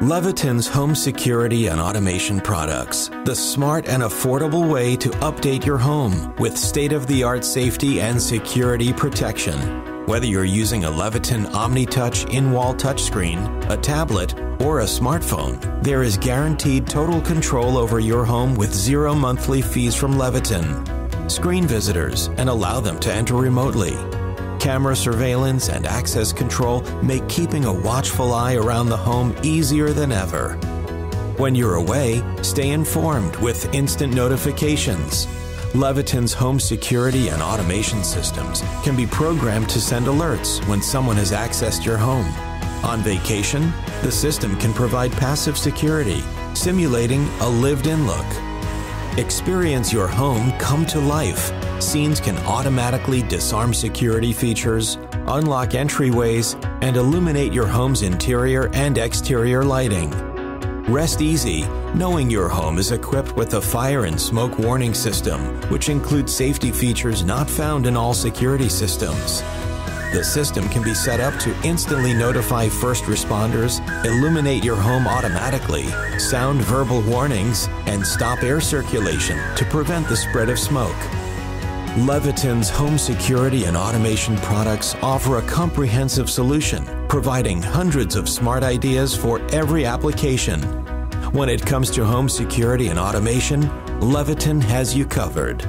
Leviton's home security and automation products, the smart and affordable way to update your home with state of the art safety and security protection. Whether you're using a Leviton OmniTouch in wall touchscreen, a tablet, or a smartphone, there is guaranteed total control over your home with zero monthly fees from Leviton. Screen visitors and allow them to enter remotely Camera surveillance and access control make keeping a watchful eye around the home easier than ever. When you're away, stay informed with instant notifications. Leviton's home security and automation systems can be programmed to send alerts when someone has accessed your home. On vacation, the system can provide passive security, simulating a lived in look. Experience your home come to life Scenes can automatically disarm security features, unlock entryways, and illuminate your home's interior and exterior lighting. Rest easy knowing your home is equipped with a fire and smoke warning system, which includes safety features not found in all security systems. The system can be set up to instantly notify first responders, illuminate your home automatically, sound verbal warnings, and stop air circulation to prevent the spread of smoke. Leviton's home security and automation products offer a comprehensive solution, providing hundreds of smart ideas for every application. When it comes to home security and automation, Leviton has you covered.